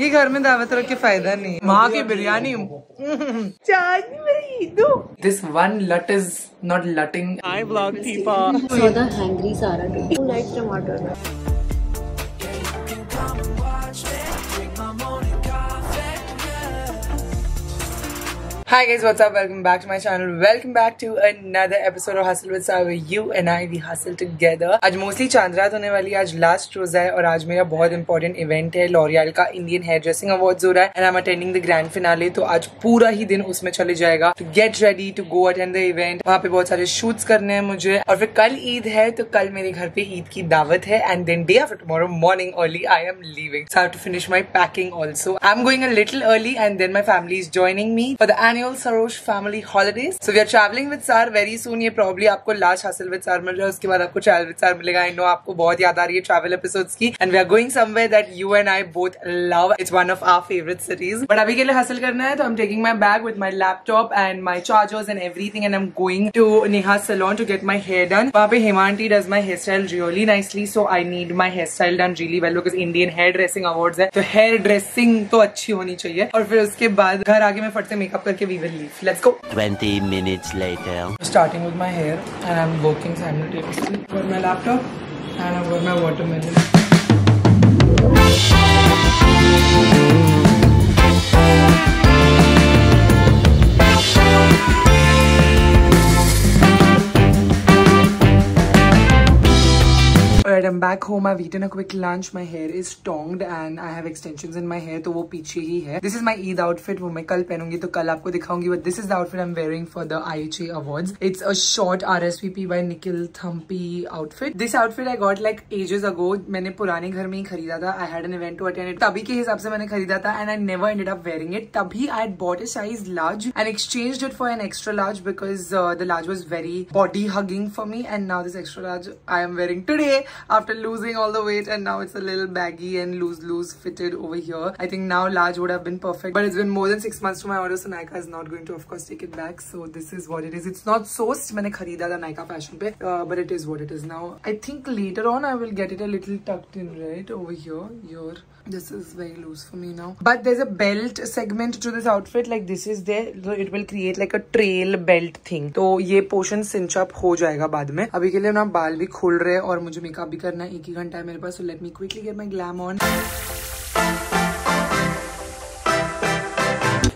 ये घर में दावत रख के फ़ायदा नहीं माँ की biryani. This one lot is not लटिंग I vlog सारा टमाटर। Hi guys, what's up? Welcome back to my channel. Welcome back to another episode of Hustle with Sawa. You and I, we hustle together. आज mostly चाँद होने वाली आज last रोजा है और आज मेरा बहुत इंपॉर्टेंट इवेंट है लॉरियल का इंडियन हेयर ड्रेसिंग अवार्ड हो रहा है and I am attending the grand तो आज पूरा ही दिन उसमें चले जाएगा to get ready to go attend the event वहाँ पे बहुत सारे शूट्स करने हैं मुझे और फिर कल ईद है तो कल मेरे घर पे ईद की दावत है and then day after tomorrow morning early I am leaving to finish my packing also I am going a little early and then my family is joining me for the annual Sarosh family holidays. So, we are traveling with Sar. Very soon. ये probably आपको last हासिल with सार मिल रहा है उसके बाद आपको ट्रैवल विद सार मिलेगा आई नो आपको बहुत याद आ रही है ट्रैवल एपिसोड्स की and we are going somewhere that you and I both love it's one of our favourite cities but अभी के लिए हासिल करना है तो taking my bag with my laptop and my chargers and everything and I am going to Neha salon to get my hair done वहाँ पे my hair style really nicely so I need my hair style done really well because Indian hair dressing award है तो hair dressing तो अच्छी होनी चाहिए। और फिर उसके बाद घर आगे मैं फट से मेकअप करके we will leave. Let's go. 20 minutes later. Starting with my hair and I'm working simultaneously. I've got my laptop and I've got my watermelon. I am back home I eat in a quick lunch my hair is tonged and I have extensions in my hair तो वो पीछे ही है। This is my Eid outfit वो मैं कल पहनूँगी तो कल आपको दिखाऊँगी but this is the outfit I am wearing for the आई ची award it's a short R S V P by Nikhil Thampy outfit this outfit I got like ages ago मैंने पुराने घर में ही खरीदा था। I had an event to attend तभी के हिसाब से मैंने खरीदा था and I never ended up wearing it तभी I had bought a size large and exchange it for an extra large because the large was very body hugging for me and now this extra large I am wearing today after losing all the weight and now it's a little baggy and loose loose fitted over here i think now large would have been perfect but it's been more than six months to my order so Nykaa is not going to of course take it back so this is what it is it's not sourced मैंने खरीदा था Nykaa fashion पे uh, but it is what it is now i think later on i will get it a little tucked in right over here here This is very loose for me now but there's a belt segment to this outfit like this is there so it will create like a trail belt thing तो ये portion cinch up हो जाएगा बाद में अभी के लिए ना बाल भी khul रहे हैं और मुझे मेकअप भी करना है एक ही घंटा है मेरे पास so let me quickly get my glam on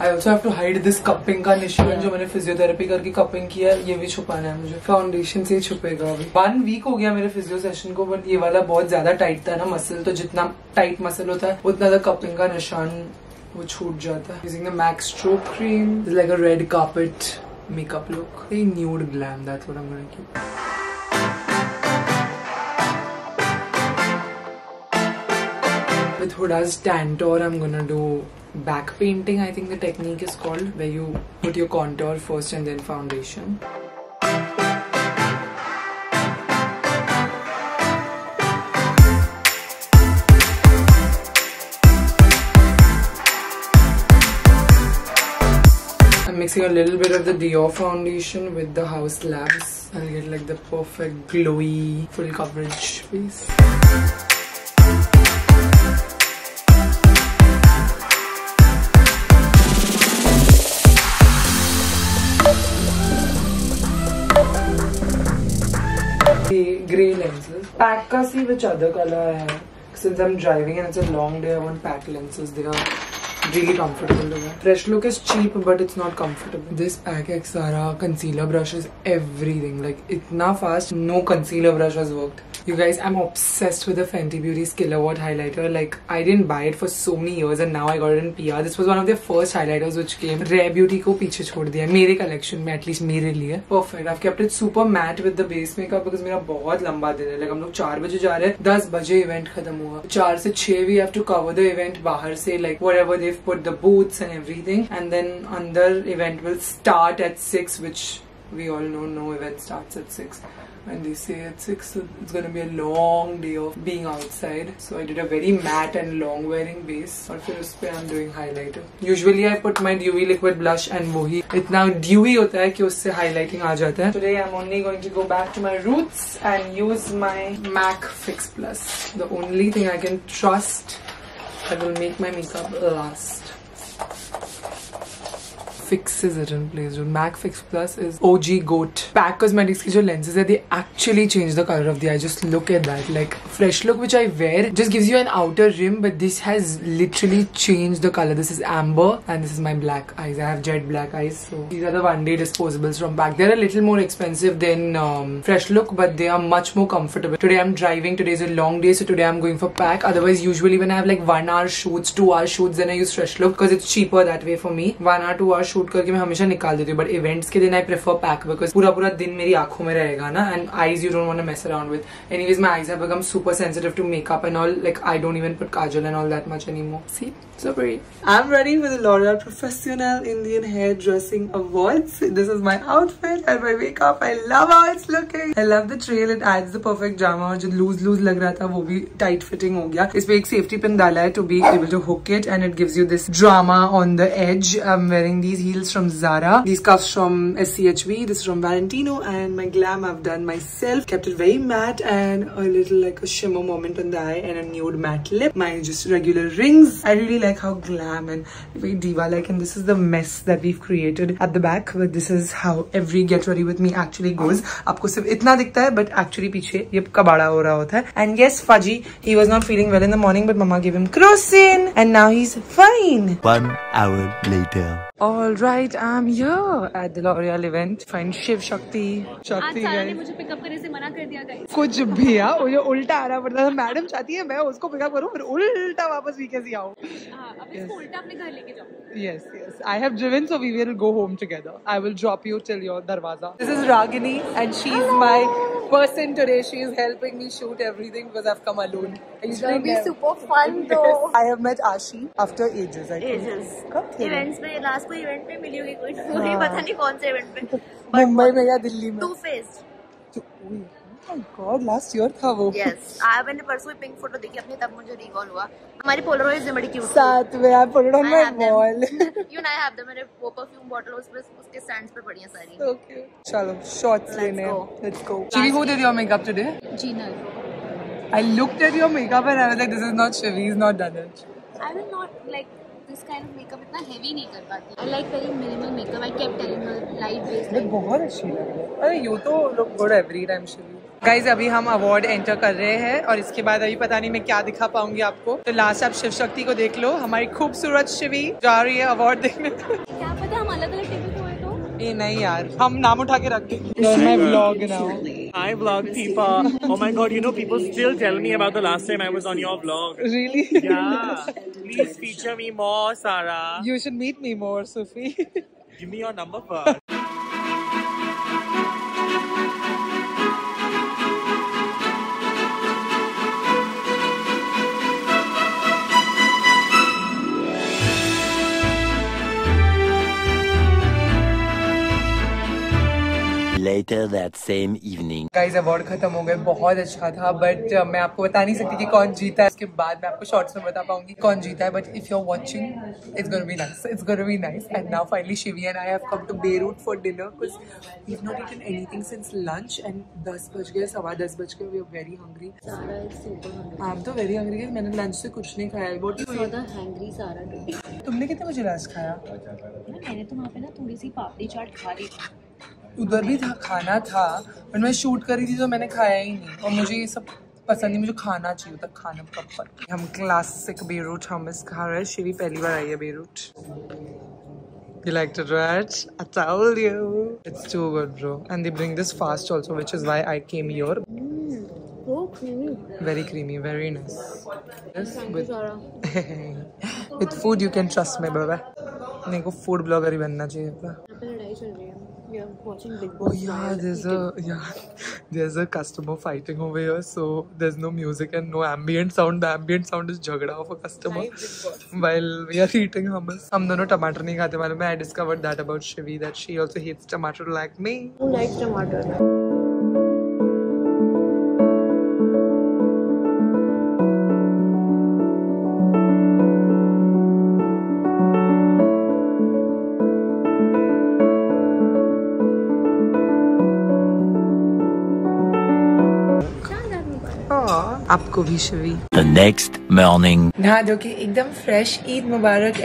I also have to hide this cupping का निशान जो मैंने फिजियोथेरेपी करके कपिंग किया ये भी छुपाना है मुझे। फाउंडेशन से ही छुपेगा अभी। वन वीक हो गया मेरे फिजियो सेशन को बट ये वाला बहुत ज़्यादा टाइट था ना मसल तो जितना टाइट मसल होता है उतना ज़्यादा कपिंग का निशान वो छूट जाता है। Using the Mac's strobe cream like a red carpet makeup look very nude glam that's what i'm gonna keep with Huda's Tantor, I'm gonna do back painting. I think the technique is called where you put your contour first and then foundation. I'm mixing a little bit of the Dior foundation with the House Labs. I'll get like the perfect glowy full coverage face. Grey lenses. Pack ka see which other color I have. Since I'm driving and it's a long day, I want pack lenses. They are really comfortable. Fresh look is cheap, but it's not comfortable. This Pack X Sara concealer brush is everything. Like, itna fast, no concealer brush has worked. You guys, I'm obsessed with the Fenty Beauty Skill Award highlighter. Like, I didn't buy it for so many years and now I got it in PR. This was one of their first highlighters which came. Rare Beauty को पीछे छोड़ दिया है मेरे collection में least मेरे लिए. Perfect. I've kept it super matte with the base makeup because मेरा बहुत लंबा दिन है. Like, हम लोग चार बजे जा रहे हैं. दस बजे event खत्म हुआ. चार से छह we have to cover the event बाहर से like whatever they've put the booths and everything. And then अंदर event will start at six which we all know no event starts at six. and they say at 6 so it's gonna be a long day of being outside so I did a very matte and long wearing base और फिर उस पे I'm doing highlighter usually I put my dewy liquid blush and वही इतना dewy होता है कि उससे highlighting आ जाता है today I'm only going to go back to my roots and use my MAC Fix Plus the only thing I can trust I will make my makeup last. fixes it in place. Dude. MAC Fix Plus is OG GOAT. Pack Cosmetics की जो lenses है, they actually change the color of the eye. Just look at that. Like fresh look which I wear just gives you an outer rim, but this has literally changed the color. This is amber and this is my black eyes. I have jet black eyes, so these are the one day disposables from Pack. They're a little more expensive than um, Fresh Look, but they are much more comfortable. Today I'm driving. Today is a long day, so today I'm going for Pack. Otherwise, usually when I have like one hour shoots, two hour shoots, then I use Fresh Look because it's cheaper that way for me. One hour, two hour shoot करके मैं हमेशा निकाल देती हूँ but events के दिन I prefer pack because पूरा पूरा दिन मेरी आँखों में रहेगा ना and eyes you don't want mess around with anyways my eyes have become super sensitive to makeup and all like I don't even put kajal and all that much anymore see So pretty. I'm ready for the L'Oreal Professional Indian Hairdressing Awards. This is my outfit and my makeup. I love how it's looking. I love the trail. It adds the perfect drama. जो loose loose लग रहा था वो भी tight fitting हो गया. इस पे एक safety pin डाला है to be able to hook it and it gives you this drama on the edge. I'm wearing these heels from Zara. These cuffs from SCHV. This is from Valentino and my glam I've done myself. Kept it very matte and a little like a shimmer moment on the eye and a nude matte lip. My just regular rings. I really like how glam and very diva like and this is the mess that we've created at the back but this is how every get ready with me actually goes आपको सिर्फ़ इतना दिखता है but actually पीछे ये कबाड़ा हो रहा होता है and yes Faji he was not feeling well in the morning but mama gave him crocin and now he's fine One hour later. all right I'm here at the L'Oreal event find Shiv Shakti आज Shakti सारा ने guys मुझे pickup करने से मना कर दिया guys कुछ भी यार मुझे उल्टा आना पड़ता था मैडम चाहती है मैं उसको पिकअप करूँ फिर उल्टा वापस वीके से आऊँ हाँ अब इसको उल्टा अपने घर लेके जाओ Yes, yes. I have driven, so we will go home together. I will drop you till your darwaza. This is Ragini, and she's my person today. She is helping me shoot everything because I've come alone. I It's usually gonna be never- super fun though. I have met Ashi after ages. I think. Ages. कब थे? Events में last कोई event में मिली होगी कोई मुझे हाँ। पता नहीं कौन से इवेंट में मुंबई में या दिल्ली में? टू फेस्ड लास्ट था वो। यस आई परसों पिंक फ़ोटो देखी अपनी तब मुझे हुआ। हमारी में यू नो आई हैव मेरे वो उसके स्टैंड्स पे पड़ी सारी। ओके चलो शॉट्स लेने let's go Chili who did your makeup today ji no I looked at your makeup this kind of makeup इतना हेवी नहीं कर पाती। I like very minimal makeup I telling light बहुत अच्छी लग रही है। अरे यू तो look good every time she guys अभी हम अवार्ड एंटर कर रहे हैं और इसके बाद अभी पता नहीं मैं क्या दिखा पाऊँगी आपको। तो लास्ट आप शिव शक्ति को देख लो। हमारी खूबसूरत शिवी जा रही है अवार्ड देखने क्या पता हम अलग अलग ये नहीं यार हम नाम उठा के रख देंगे vlog now I vlog people. Oh my god, you know people still tell me about the last time I was on your vlog. Really? Yeah. Please feature me more, Sarah. You should meet me more, Sufi Give me your number first. Later that same evening. Guys award खत्म हो गए बहुत अच्छा था but मैं आपको बता नहीं सकती कि कौन जीता है। उसके बाद मैं आपको शॉर्ट्स में बता पाऊँगी कौन जीता है but if you are watching it's gonna be nice it's gonna be nice and now finally Shivi and I have come to Beirut for dinner because we have not eaten anything since lunch and 10 बज गए सवा दस बज गए we are very hungry am तो very hungry मैंने lunch से कुछ नहीं खाया व्हाट यू हैंग्री सारा तुमने कितने बजे लास्ट खाया? मैंने तो वहाँ पे ना थोड़ी सी पापड़ी चाट खा ली थी। उधर भी था खाना था बट मैं शूट करी थी तो मैंने खाया ही नहीं और मुझे ये सब पसंद नहीं मुझे खाना चाहिए होता खाना प्रॉपर हम क्लासिक बेरूट हमस खा रहे हैं शिवी पहली बार आई है Beirut You liked it, right? I told you. It's too good, bro. And they bring this fast also, which is why I came here. वो creamy Very creamy, very nice. Yes, you with, सारा with food you can trust me, baby. मेरे को food blogger ही बनना चाहिए है are watching big Oh yeah, there's a yeah, there's a customer fighting over here, so there's no music and no ambient sound. The ambient sound is jagda of a customer while we are eating hummus. हम दोनों टमाटर नहीं खाते मालूम है. I discovered that about Shivi that she also hates tomato like me. Who likes tomato? आपको भी शवी। The next morning. नहा धो के एकदम fresh Eid Mubarak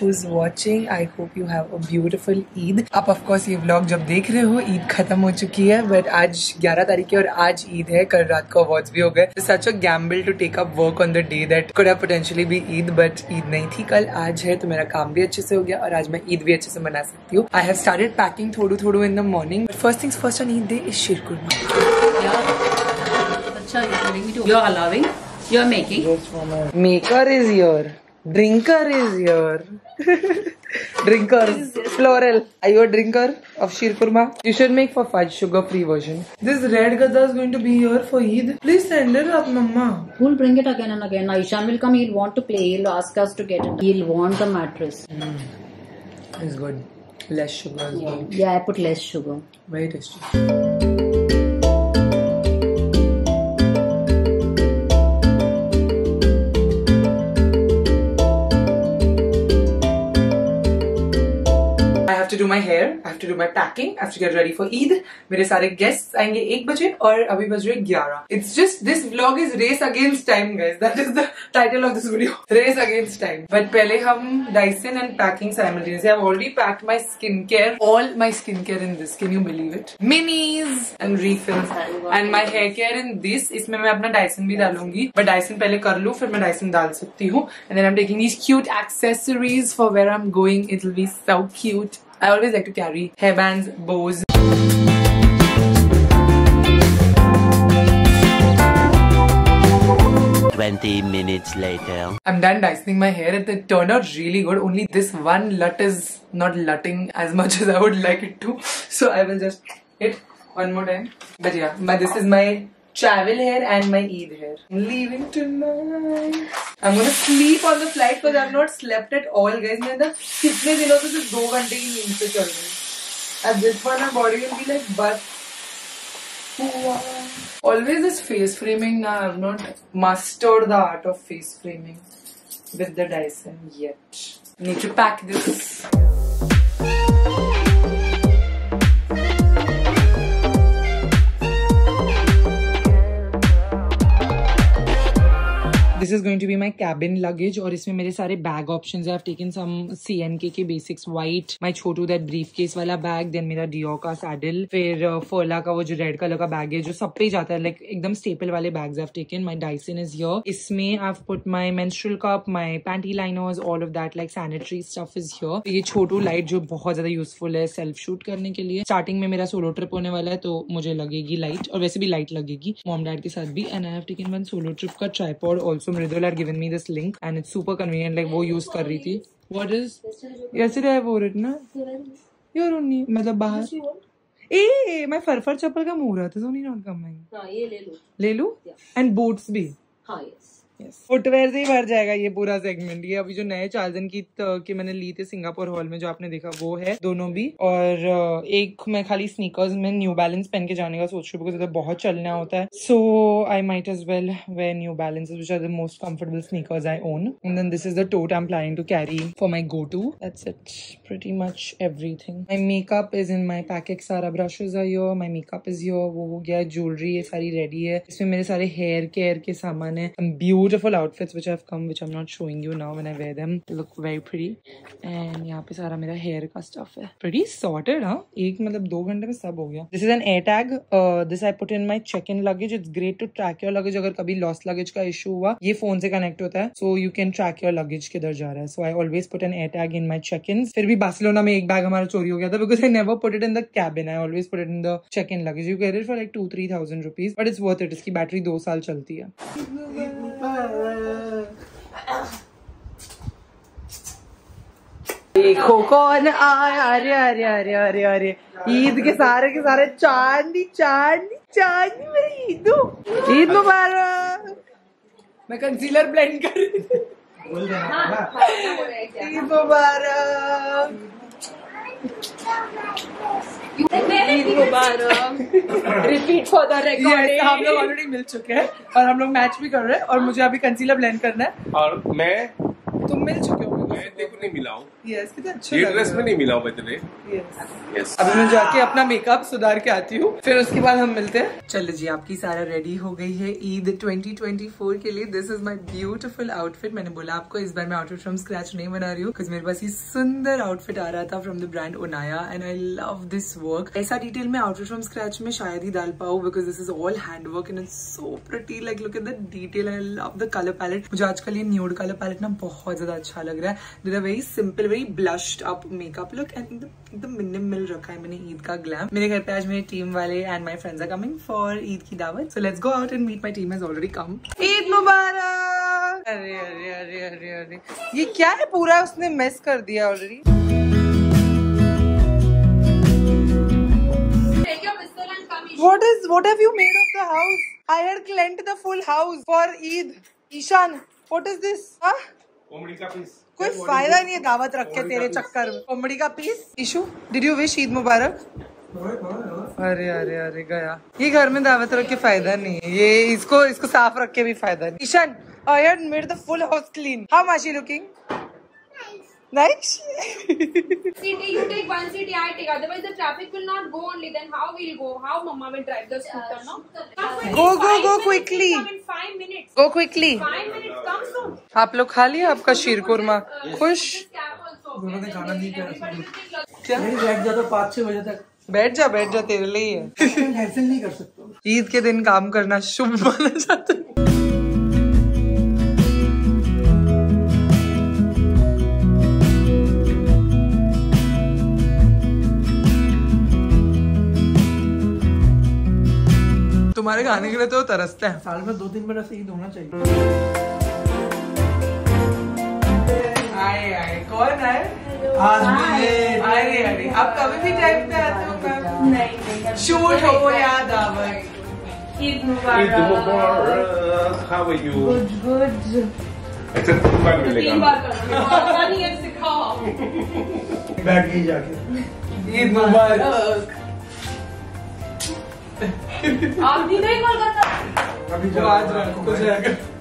who is watching I hope you have a beautiful Eid. आप ऑफ़ कोर्स ये vlog जब देख रहे हो ईद खत्म हो चुकी है बट आज 11 तारीख है और आज ईद है कल रात को अवार्ड्स भी हो गए। Such a gamble to take up work on the day that could have potentially be Eid but Eid नहीं थी कल आज है तो मेरा काम भी अच्छे से हो गया और आज मैं ईद भी अच्छे से मना सकती हूँ। आई हैव स्टार्टेड पैकिंग थोड़ू थोड़ू in the morning first things first on Eid day is sheerkhurma You're telling me to. You're allowing. You're making. Maker is here. Drinker is here. drinker. Plural. Are you a drinker of Sheer Kurma? You should make for fudge sugar free version. This red gadda is going to be here for Eid. Please send it up, mama. Who'll bring it again and again? Now Ishan will come. He'll want to play. He'll ask us to get it. He'll want the mattress. Mm. It's good. Less sugar well. Yeah, I put less sugar. Very tasty. My I have to do my packing, I have to get ready for Eid. मेरे सारे guests आएँगे एक बजे और अभी बज रहे ग्यारह. It's just this vlog is race against time, guys. That is the title of this video. Race against time. But पहले हम Dyson and packing simultaneously. I've already packed my skincare, all my skincare in this. Can you believe it? Minis and refills and my hair care in this. इसमें मैं अपना Dyson भी डालूँगी. But Dyson पहले कर लूँ फिर मैं Dyson डाल सकती हूँ. And then I'm taking these cute accessories for where I'm going. It'll be so cute. I always like to carry hairbands, bows. Twenty minutes later. I'm done dicing my hair and it turned out really good. Only this one lut is not lutting as much as I would like it to. So I will just hit one more time. But yeah, my, this is my travel hair and my Eid hair. I'm leaving tonight. I'm gonna sleep on the flight because I've not slept at all, guys. मैं ना कितने दिनों से सिर्फ दो घंटे की नींद पे चल रही हूँ. At this point, my body will be like, but Always this face framing now. I've not mastered the art of face framing with the Dyson yet. Need to pack this. This is going to be my cabin luggage और इसमें मेरे सारे bag option आई के basics white my छोटू that briefcase वाला bag then मेरा deo का सैडल फिर uh, फोला का वो जो रेड कलर का बैग है, जो सब पे जाता है। लाइक एकदम स्टेपल वाले बैग आई टेकन माई डाइसिन इज़ योर इसमें I put my menstrual cup my panty liners all of that like sanitary stuff is your ये छोटू लाइट जो बहुत ज़्यादा यूजफुल है सेल्फ शूट करने के लिए। स्टार्टिंग में मेरा सोलो ट्रिप होने वाला है तो मुझे लगेगी लाइट और वैसे भी लाइट लगेगी मॉम डैड के साथ भी। And I have taken one solo trip का tripod also Mridul are given me this link and it's super convenient like वो यूज़ कर रही थी व्हाट इज़ यसर आई वोर इट ना योर ओनली मतलब बाहर ए मैं फरफर चप्पल का मुँह रहा था सो नॉट कमिंग हाँ ये ले लो ले लो एंड बूट्स भी हाँ यस फुटवेयर से ही भर जाएगा ये पूरा सेगमेंट ये अभी जो नए चार्जन की के मैंने ली थी सिंगापुर हॉल में, जो आपने देखा, वो है दोनों भी। और एक मैं खाली स्नीकर्स में न्यू बैलेंस पहन के जाने का सोच रही हूँ बहुत चलना होता है। So I might as well wear New Balance which are the most comfortable sneakers I own and then this is the tote I am planning to carry for my go to that's it pretty much everything. My makeup is in my packet. सारा brushes are here. My makeup is here. वो हो गया, jewelry, ये सारी ready है। इसमें मेरे सारे hair care के सामान है। Outfits which have come which I'm not showing you now when I wear them they look very pretty and यहाँ पे सारा मेरा hair का stuff है pretty sorted हाँ एक मतलब दो घंटे में सब हो गया this is an air tag uh, this I put in my check in luggage it's great to track your luggage अगर कभी lost luggage का issue हुआ ये phone से connect होता है so you can track your luggage किधर जा रहा है so I always put an air tag in my check-ins फिर भी बार्सिलोना में एक बैग हमारा चोरी हो गया था because I never put it in the cabin I always put it in the check-in luggage you get it for like two three thousand rupees but it's worth it इसकी battery दो साल चलती है देखो कौन आया? अरे अरे अरे अरे अरे। ईद के सारे के सारे चांदी चांदी चांदी मेरी ईदू। ईद मुबारक। मैं कंसीलर ब्लेंड कर रही थी। ईद मुबारक ईद मुबारक। रिपीट फॉर द रिकॉर्डिंग हम लोग ऑलरेडी मिल चुके हैं और हम लोग मैच भी कर रहे हैं और मुझे अभी कंसीलर ब्लेंड करना है। और मैं तुम मिल चुके हो। मैं को नहीं मिला हूँ? अच्छा ये ड्रेस में नहीं मिला हूँ बदले? यस अभी मैं जाके अपना मेकअप सुधार के आती हूँ फिर उसके बाद हम मिलते हैं। चलो जी आपकी सारा रेडी हो गई है ईद 2024 के लिए। This is my beautiful outfit मैंने बोला आपको इस बार मैं आउटफिट फ्रॉम स्क्रैच नहीं बना रही हूँ बिकॉज़ मेरे पास ये सुंदर आउटफिट आ रहा था from the brand Onaya and I love this work ऐसा डिटेल में आउटफिट फ्रॉम स्क्रैच में शायद ही डाल पाऊ because this is all hand work and it's so pretty like look at the detail I love the colour palette मुझे आजकल ये न्यूड कलर पैलेट ना बहुत ज़्यादा अच्छा लग रहा है। This very simple very blushed up makeup look and एकदम मिनिमल रखा है मैंने ईद का ग्लैम मेरे घर पे आज मेरी टीम वाले and my friends are coming for Eid की दावत so let's go out and meet my team has already come Eid मुबारक अरे अरे अरे अरे अरे ये क्या है पूरा उसने मेस कर दिया already. What is what have you made of the house? I had cleaned the full house for Eid. Ishan, what is this? Huh? कोमड़ी का पीस कोई फ़ायदा नहीं है दावत रख के तेरे चक्कर में कोमड़ी का piece Ishu did you wish Eid मुबारक अरे अरे अरे गया ये घर में दावत रख के फ़ायदा नहीं है ये इसको इसको साफ़ रख के भी फ़ायदा नहीं Ishaan I had made the full house clean how माशी looking nice City, you take one city, I take. Otherwise, the traffic will not go only. Then how we'll go? How Mama will drive the scooter? No. Go, go, go quickly. Come in five minutes. Go quickly Five minutes. आप लोग खा लिया आपका शीर कुरमा? खुश. दोनों ने खाना नहीं खाया. क्या? बैठ जा तो पाँच छह बजे तक। बैठ जा बैठ जा तेरे लिए है कैंसिल नहीं कर सकते। ईद के दिन काम करना शुभ माना जाता है। तुम्हारे खाने के लिए तो तरसते हैं। साल में दो तीन बार ऐसे ईद होना चाहिए। आए आए। कौन आए? आज मुझे अरे अरे आप कभी भी टाइम पे आते हो मैम शूट हो या दावत Eid Eid Mubarak. Mubarak. How are you Good, good. अच्छा तीन बार तीन बार करो सिखाओ। बैठ गई जाके। ईद मुबारक। आप भी नहीं कॉल करता अभी वो आज रात को जाएगा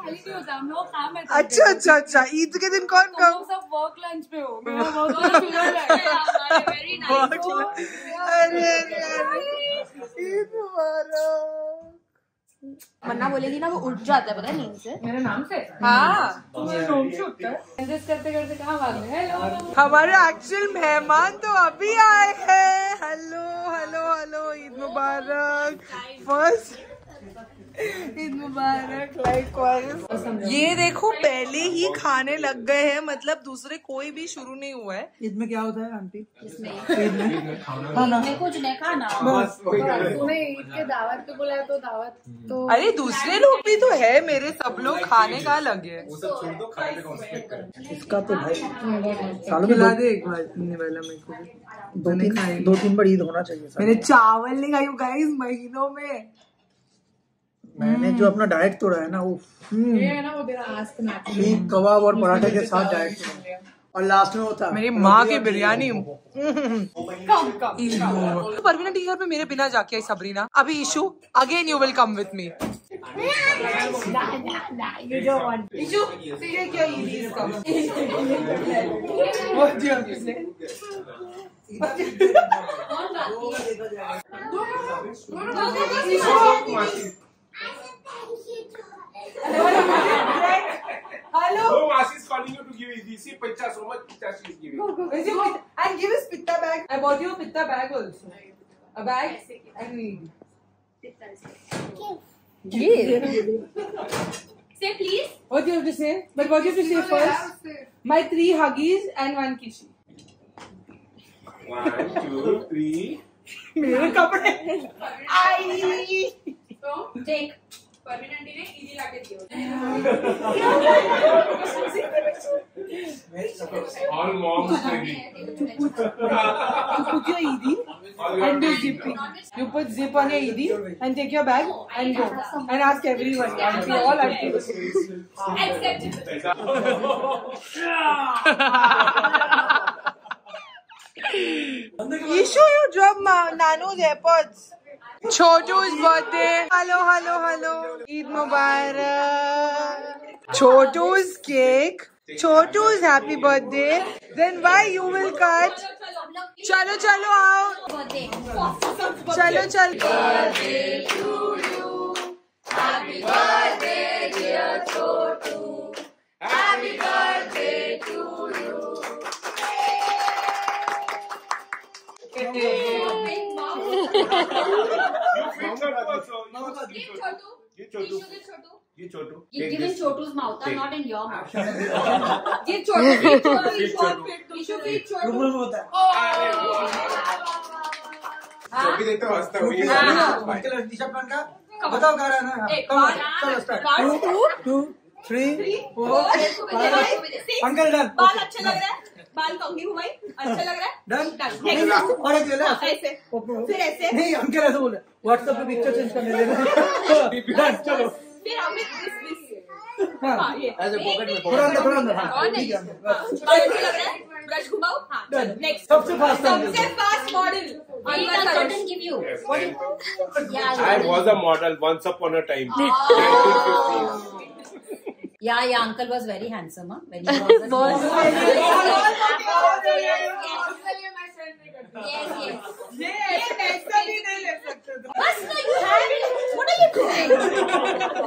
Thursday हम लोग खाली नहीं होता हम लोग काम अच्छा अच्छा अच्छा. ईद के दिन कौन कम? सब वर्क लंच पे हो. वर्क लंच है वेरी नाइस अरे ईद मन्ना बोलेगी ना वो उठ जाता है पता है नींद से? मेरे नाम से? हाँ. रोम से उठता है? करते करते कहाँ भाग गए? हेलो हमारे एक्चुअल मेहमान तो अभी आए हैं. हेलो हेलो हेलो ईद मुबारक. फ़र्स्ट ईद मुबारक लाइक ये देखो पहले ही खाने लग गए हैं मतलब दूसरे कोई भी शुरू नहीं हुआ है। ईद में क्या होता है आंटी? मैं? कुछ नहीं खाना। तुम्हें ईद के दावत पे बुलाया तो दावत तो अरे दूसरे लोग भी तो है मेरे सब लोग खाने का लगे हैं। इसका तो भाई साल खिला दो, दे एक बार वाला मेरे को दो तीन खाई। दो तीन बार ईद होना चाहिए मैंने चावल नहीं खाई गाइस महीनों में। मैंने जो अपना डाइट तोड़ा है ना वो ये ना वो तेरा आस्क ना सीख कबाब और पराठे के साथ डाइट तोड़ा और लास्ट में होता मेरी माँ की बिरयानी। परवीना टी घर पे मेरे बिना जाके आई सबरीना। अभी Ishu again you will come with me क्या ईद इसका What do you have to say? Hello. Oh, Ashi's calling you to give Eid. See, picture so much picture she is giving. Where's your pit- and give us pitta bag. I bought you a pitta bag also. A bag and weed. Say please. What do you have to say? But what do you have to say first? My three huggies and one kishi. One, two, three. मेरे कपड़े So take. Parveen aunty ने ईदी लाके दिए All moms baby. Put your ED and do zipping. You put zip on your ED and take your bag and go. And ask everyone. Auntie, all have to. aunties. Ishu, you drop ma- Nanu's AirPods. Chhotu's birthday. Hello hello hello. Eid Mubarak. Chhotu's cake. Chhotu's happy birthday then why you will cut चलो चलो आओ। चलो चल। ये छोटू ये छोटू give in Chotu's mouth, not in your mouth. ये छोटू ये छोटू ये छोटू ईशु की छोटू रुमाल में होता है छोटी देखते हो हंसता हूँ ये टी शर्ट पहन का बताओ गा रहा है चलो start one, two, two three four Six. Uncle done बाल अच्छा लग रहा है बाल कंघी घुमाई अच्छा लग रहा है? डन. और एक ले। ले ऐसे। फिर ऐसे। नहीं अंकल ऐसे बोले। व्हाट्सएप पे पिक्चर चेंज करने दे डन चलो। फिर अमित दिस दिस हाँ। हाँ ये। ऐसे पॉकेट में थोड़ा अंदर थोड़ा अंदर। हाँ। और ठीक है हाँ, बाल अच्छा लग रहा है? ब्रश घुमाओ। हाँ नेक्स्ट सबसे फास्ट सबसे fast model give you. Yes. I was a model once upon a time. 1950s. Yeah, yeah, uncle was very handsome, huh? When he was a small- Yes, yes. ये पैसा भी नहीं ले सकते तुम Bas, no, you have it. What are you doing?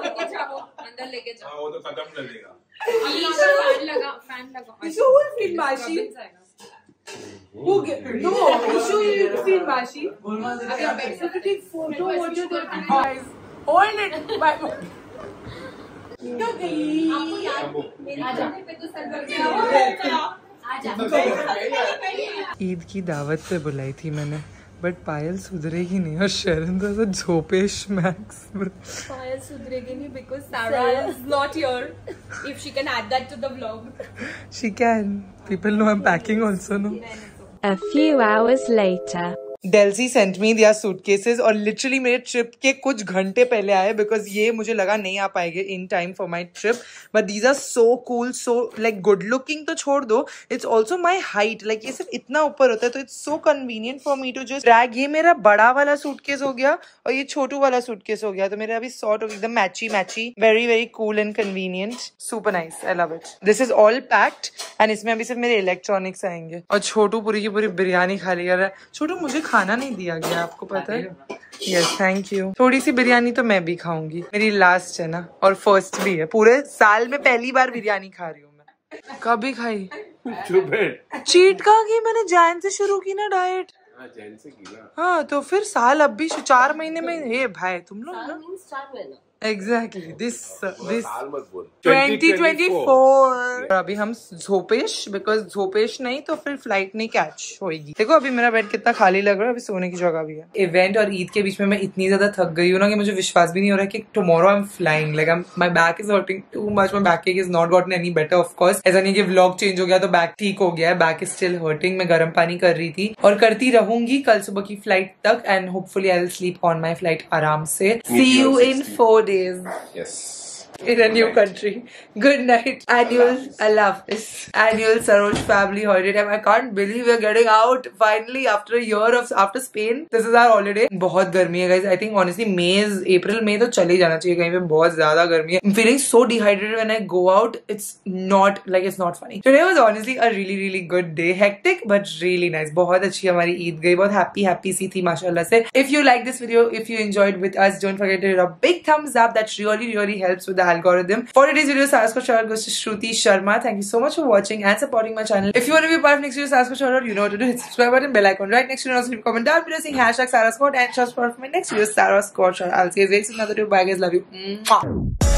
लेके जाओ अंदर लेके जाओ हाँ वो तो खत्म कर देगा फ़ैन लगा फ़ैन लगा Ishu feed Who get, no, Ishu show you Bashi. अगर Mashi. तो take photo, what you doing? Guys, hold it. Bye. गई? आपको याद पे तो सर कर गया आजा। ईद की दावत पे बुलाई थी मैंने बट पायल सुधरेगी नहीं और शरण तो ऐसा झोपेश मैक्स Payal sudregi nahi because Sarah is not here. If she can add that to the vlog. She can people no I am packing also no A few hours later. Delsey sent me दिया suitcases और literally मेरे trip के कुछ घंटे पहले आए because ये मुझे लगा नहीं आ पाएँगे in time for my trip but these are so cool so like good looking तो छोड़ दो. It's also my height like ये सिर्फ़ इतना ऊपर होता है तो it's so convenient for me to just drag ये मेरा बड़ा वाला सूटकेस हो गया और ये छोटू वाला सूटकेस हो गया. तो मेरा अभी गया एकदम मैची मैची very very cool and convenient super nice I love it this is all packed and इसमें अभी सिर्फ़ मेरे इलेक्ट्रॉनिक्स आएँगे. और छोटू पूरी की पूरी बिरयानी खा लिया रहा है छोटू, मुझे खाना नहीं दिया गया आपको पता है? यस थैंक यू थोड़ी सी बिरयानी तो मैं भी खाऊँगी। मेरी लास्ट है ना और फ़र्स्ट भी है। पूरे साल में पहली बार बिरयानी खा रही हूँ मैं। कभी खाई? चुप चीट कहा की मैंने जैन से शुरू की ना डाइट हाँ से हाँ तो फिर साल अब भी चार महीने में हे भाई तुम लोग एग्जैक्टली दिस दिस साल मत बोल। 2024 अभी हम झोपेश बिकॉज़ झोपेश नहीं तो फिर फ़्लाइट नहीं कैच होगी देखो अभी मेरा बेड कितना खाली लग रहा है अभी सोने की जगह भी है। इवेंट और ईद के बीच में मैं इतनी ज़्यादा थक गई हूँ ना कि मुझे विश्वास भी नहीं हो रहा है कि tomorrow I am flying like my back is hurting too much my back is not gotten any better of course ऐसा नहीं कि व्लॉग चेंज हो गया तो बैक ठीक हो गया है बैक इज़ स्टिल हर्टिंग मैं गर्म पानी कर रही थी। और करती रहूँगी कल सुबह की फ़्लाइट तक and hopefully I will sleep on my flight आराम से। See you in four days yes in a new country. Good night. Annual, I love this. Annual Saroj family holiday time. I can't believe we're getting out finally after a year of after Spain. This is our holiday. बहुत गर्मी है guys. I think honestly May is April May तो चले जाना चाहिए कहीं पे बहुत ज्यादा गर्मी है. I'm feeling so dehydrated when I go out. It's not like it's not funny. Today was honestly a really really good day. Hectic but really nice. बहुत अच्छी हमारी ईद गई. बहुत happy happy सी थी माशाल्लाह से. If you like this video, if you enjoyed with us, don't forget to hit a big thumbs up. That really really helps with the algorithm. For today's video, Saras Shout goes to Shruti Sharma. Thank you so much for watching and supporting my channel. If you want to be a part of next video, Saras Shout you know what to do. Hit subscribe button, bell icon right next to it. Also, leave a comment down below saying hashtag Sarah and shout for my next video, Sarah Scott. I'll see you guys another video. Bye guys, love you. Mwah.